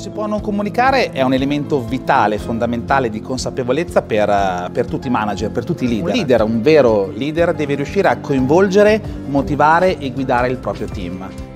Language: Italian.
si può non comunicare è un elemento vitale, fondamentale di consapevolezza per, eh, per, tutti i manager, per tutti i leader. Un leader, un vero leader, deve riuscire a coinvolgere, motivare e guidare il proprio team.